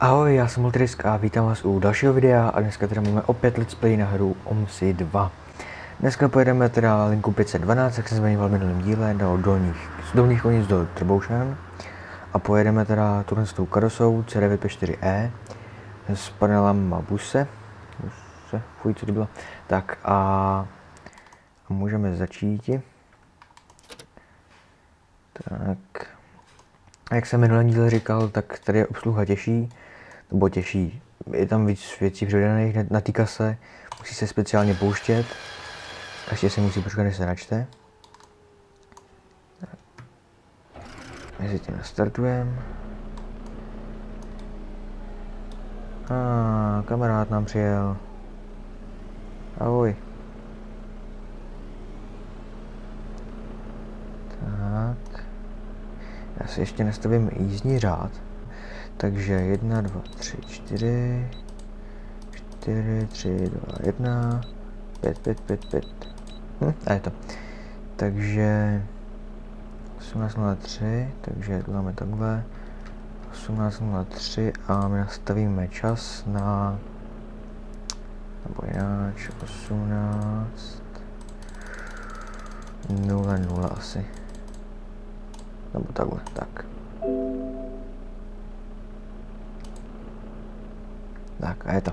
Ahoj, já jsem Ultrisk a vítám vás u dalšího videa a dneska teda máme opět let's play na hru OMSI 2. Dneska pojedeme teda linku 512, jak jsem zmiňoval v minulém díle, do dolních, z dolních konic do Trboušan a pojedeme teda tuhle s tou karosou C954E s panelem Buse, Buse, fuj, co to bylo, tak a, a můžeme začít. Tak, jak jsem minulý díl říkal, tak tady je obsluha těžší, nebo těžší. Je tam víc věcí přidaných na té kase, musí se speciálně pouštět. A ještě se musí počkat, než se načte. Mezi tím nastartujeme. A ah, kamarád nám přijel. Ahoj. Tak. Já si ještě nastavím jízdní řád. Takže 1, 2, 3, 4, 4, 3, 2, 1, 5, 5, 5, 5. Hm, a je to. Takže 18.03, takže tu máme takhle. 18.03 a my nastavíme čas na nebo jinak 18 0 asi. Nebo takhle, tak. Tak a je to.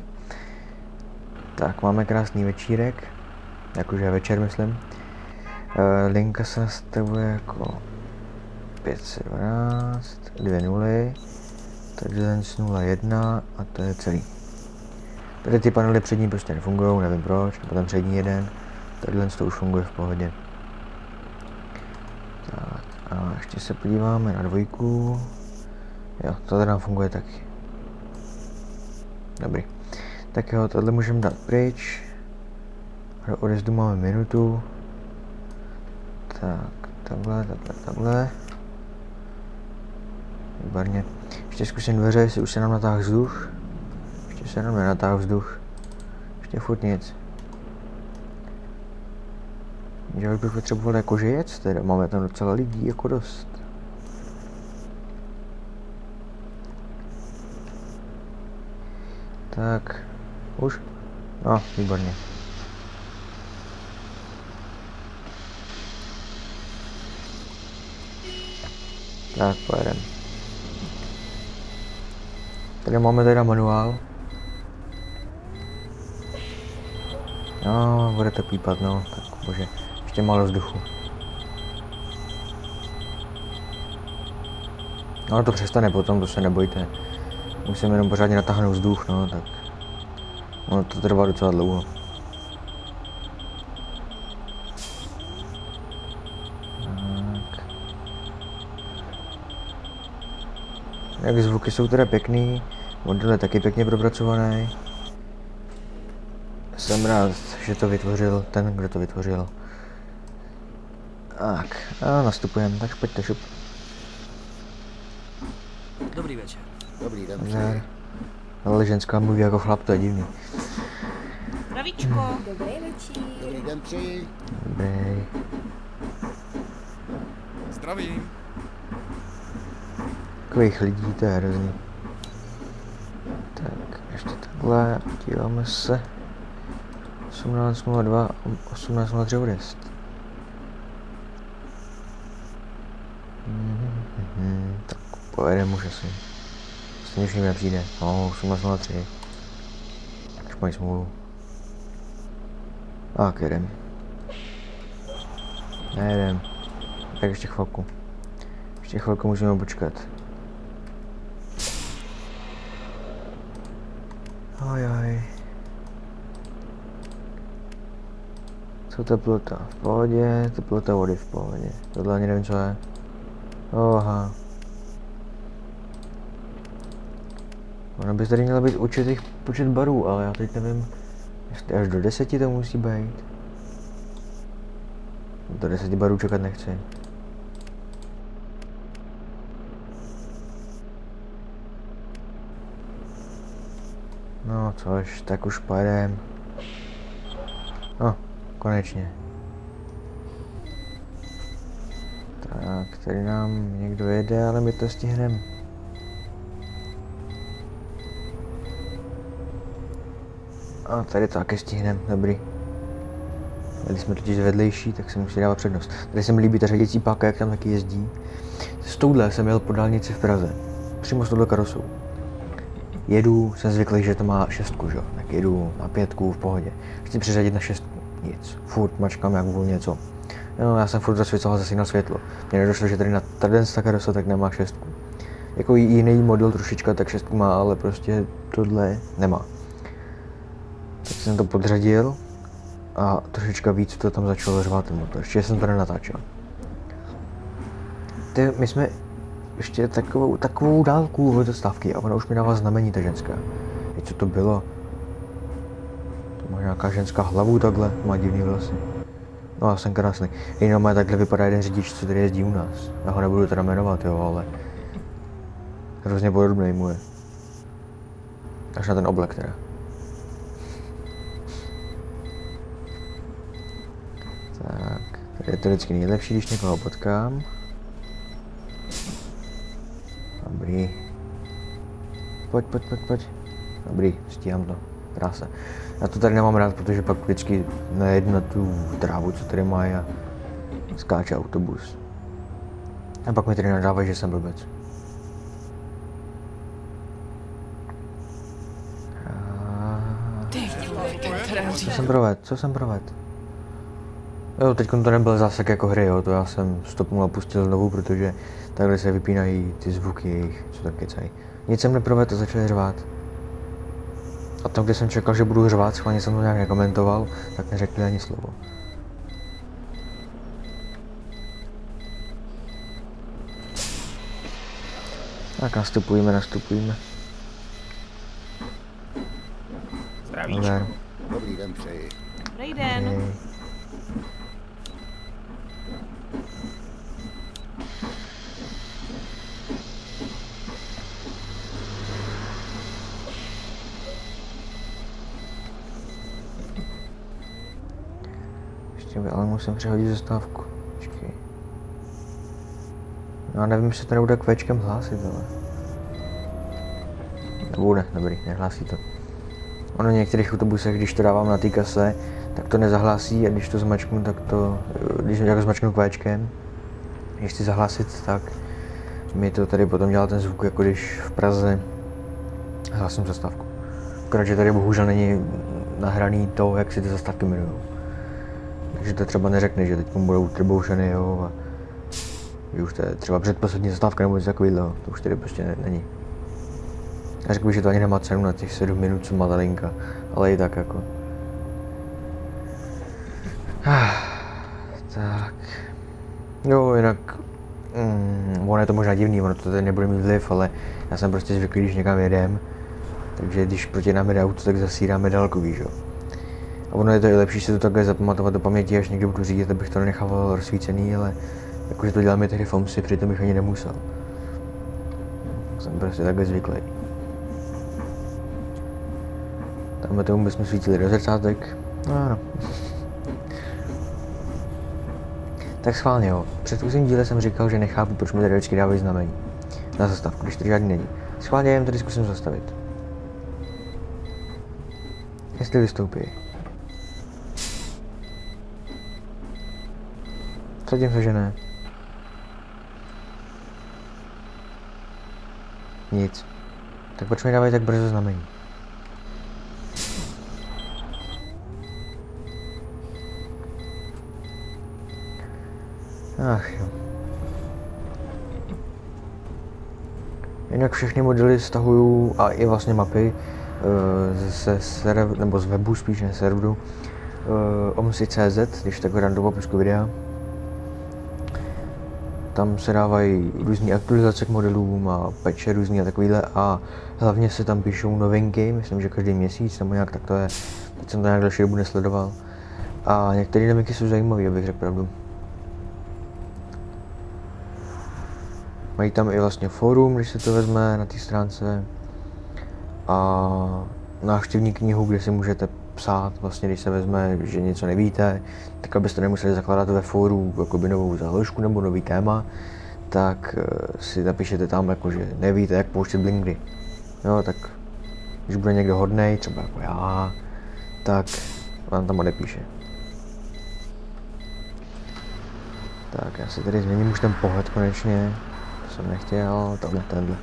Tak, máme krásný večírek, jakože večer myslím. E, linka se nastavuje jako 512, 2 nuly, takže ten 01 a to je celý. Tady ty panely přední prostě nefungují, nevím proč, nebo ten přední jeden, tadyhle to už funguje v pohodě. Tak a ještě se podíváme na dvojku. Jo, to teda funguje taky. Dobrý. Tak jo, tohle můžeme dát pryč. Do odezdu máme minutu. Tak, takhle, takhle, takhle. Výborně. Ještě zkusím dveře, jestli už se nám natáhl vzduch. Ještě se nám nenatáhl vzduch. Ještě furt nic. Už bych potřeboval jako jet, teda máme tam docela lidí jako dost. Tak, už? No, výborně. Tak, pojedeme. Tady máme teda manuál. No, bude to pípat, no, tak bože, ještě málo vzduchu. No, to přestane potom, to se nebojte. Musím jenom pořádně natáhnout vzduch, no, tak ono to trvá docela dlouho. Tak. Jak zvuky jsou teda pěkný, model je taky pěkně propracovaný. Jsem rád, že to vytvořil ten, kdo to vytvořil. Tak, a nastupujeme, tak pojďte šup. Dobrý večer. Dobrý den. Ne. Ale ženská mluví jako chlap, to je divný. Zdravíčko. Dobrý večer. Dobrý den přeji. Dobrý. Zdravím. Takových lidí, to je hrozný. Tak, ještě takhle, díváme se. 18.02, 18.03 odjezd. Mhm, tak pojedeme už asi. Už nepřijde. No, 18.03. Už mají smůlu. Tak, jedem. Nejedem. Tak ještě chvilku. Ještě chvilku můžeme počkat. Aj, aj. Co teplota? V pohodě, teplota vody v pohodě. Tohle ani nevím, co je. Oha. Ono by tady mělo být určitých počet barů, ale já teď nevím, jestli až do deseti to musí být. Do deseti barů čekat nechci. No což, tak už pojedem. No, konečně. Tak, tady nám někdo jede, ale my to stihneme. A tady to taky stihneme, dobrý. Když jsme totiž vedlejší, tak se musí dávat přednost. Tady se mi líbí ta řadicí páka, jak tam taky jezdí. S touhle jsem jel po dálnici v Praze. Přímo s touhle karosou. Jedu, jsem zvyklý, že to má šestku, že? tak jedu na pětku v pohodě. Chci přiřadit na šestku, nic. Furt mačkám jak vůl něco. No, já jsem furt zasvěcoval zase na světlo. Mně nedošlo, že tady na tady ta karosa tak nemá šestku. Jako jiný model trošička, tak šestku má, ale prostě tohle nemá. Tak jsem to podřadil a trošička víc to tam začalo řvát ten motor. Ještě jsem to nenatáčel. Ty, my jsme ještě takovou, takovou dálku od dostávky a ona už mi dává znamení ta ženská. I co to bylo? To má nějaká ženská hlavu takhle, má divný vlasy. No já jsem krásný. Jenom má takhle vypadá jeden řidič, co tady jezdí u nás. Já ho nebudu teda jmenovat, jo, ale hrozně podobný mu je. Až na ten oblek teda. Tak, je to vždycky nejlepší, když někoho potkám. Dobrý. Pojď, pojď, pojď, pojď. Dobrý, stíhám to. Krása. Já to tady nemám rád, protože pak vždycky najedu na tu trávu, co tady má a skáče autobus. A pak mi tady nadávají, že jsem blbec. Co jsem provedl? Co jsem provedl? Jo, teď to nebyl zásek jako hry, jo, to já jsem stopnul a pustil znovu, protože takhle se vypínají ty zvuky jejich, co tak kecají. Nic jsem neprovedl a začali řvát. A tam, kde jsem čekal, že budu řvát, schválně jsem to nějak nekomentoval, tak neřekli ani slovo. Tak nastupujeme, nastupujeme. Zdravíčko. Dobrý den přeji. Dobrý den. Hej. By, ale musím přehodit zastávku. Počkej. A nevím, jestli to nebude kvečkem hlásit, ale. Nebude, dobrý, nehlásí to. Ono v některých autobusech, když to dávám na té kase, tak to nezahlásí a když to zmačknu, tak to, když jako zmačknu kvéčkem, když chci zahlásit, tak mi to tady potom dělá ten zvuk, jako když v Praze hlásím zastávku. Akorát, že tady bohužel není nahraný to, jak si ty zastávky jmenují. Takže to třeba neřekne, že teď budou triboušeny, jo, a že už to je třeba předposlední zastávka nebo něco takového, to už tady prostě ne, není. Já řekl bych, že to ani nemá cenu na těch 7 minut, co má ta linka, ale i tak jako. Ah, tak. Jo, jinak, mm, ono je to možná divný, ono to tady nebude mít vliv, ale já jsem prostě zvyklý, když někam jedem, takže když proti nám jde auto, tak zasíráme dálku, víš jo. A ono je to i lepší si to takhle zapamatovat do paměti, až někdy budu řídit, abych to nenechával rozsvícený, ale jakože to děláme tehdy v OMSI, přitom bych ani nemusel. Jsem prostě takhle zvyklý. Tam tomu bychom svítili do zrcátek. No ano. tak schválně jo. V předchozím díle jsem říkal, že nechápu, proč mi tady vždycky dávají znamení. Na zastavku, když tady žádný není. Schválně jen tady zkusím zastavit. Jestli vystoupí. Vsadím se, že ne. Nic. Tak proč mi dávají tak brzo znamení? Ach jo. Jinak všechny modely stahuju a i vlastně mapy eh, ze server, nebo z webu spíš, ne serveru uh, omsi.cz, když tak dám do popisku videa. Tam se dávají různé aktualizace k modelům a peče různý a takovýhle a hlavně se tam píšou novinky, myslím, že každý měsíc nebo nějak tak to je. Teď jsem to nějak další dobu nesledoval. A některé novinky jsou zajímavé, abych řekl pravdu. Mají tam i vlastně fórum, když se to vezme na té stránce. A návštěvní knihu, kde si můžete psát, vlastně když se vezme, že něco nevíte, tak abyste nemuseli zakládat ve fóru jakoby novou záložku nebo nový téma, tak eh, si napíšete tam, jako, že nevíte, jak pouštět blinkry. Jo, tak když bude někdo hodnej, třeba jako já, tak vám tam odepíše. Tak, já si tady změním už ten pohled konečně. To jsem nechtěl, tohle, tenhle.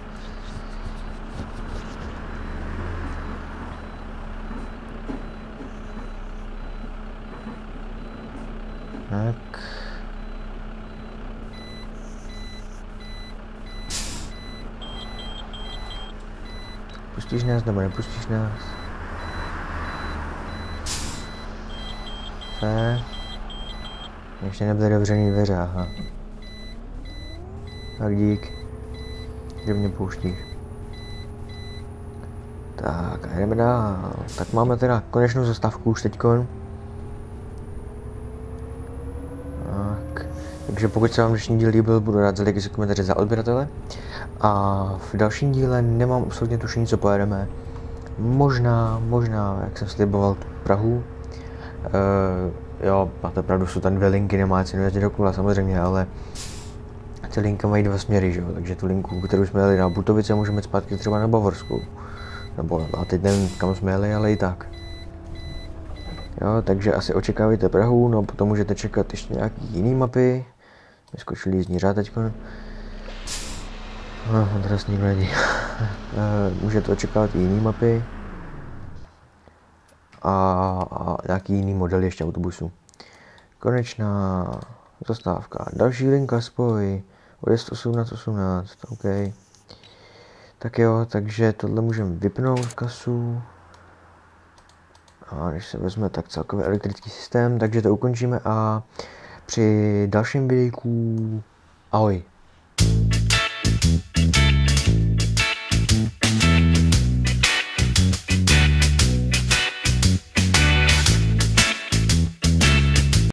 Tak. Pustíš nás nebo nepustíš nás? Ne. Ještě nebyly dovřený dveře, aha. Tak dík, že mě pouštíš. Tak a jdeme dál. Tak máme teda konečnou zastávku už teďkon. Tak. Takže pokud se vám dnešní díl líbil, budu rád za lidi komentáře za odběratele. A v dalším díle nemám absolutně tušení, co pojedeme. Možná, možná, jak jsem sliboval, Prahu. E, jo, máte pravdu, jsou tam dvě linky, nemá cenu jezdit dokola samozřejmě, ale ty linky mají dva směry, že jo? takže tu linku, kterou jsme jeli na Butovice, můžeme jít zpátky třeba na Bavorskou. Nebo a teď nevím, kam jsme jeli, ale i tak. Jo, takže asi očekávajte Prahu, no potom můžete čekat ještě nějaký jiný mapy. Vyskočili jízdní řád teďko. No, teraz nikdo není. můžete očekávat i jiný mapy. A, a nějaký jiný model ještě autobusu. Konečná zastávka. Další linka spoj. Odjezd 18, 18, OK. Tak jo, takže tohle můžeme vypnout kasu. A když se vezme, tak celkově elektrický systém, takže to ukončíme a při dalším videjku ahoj.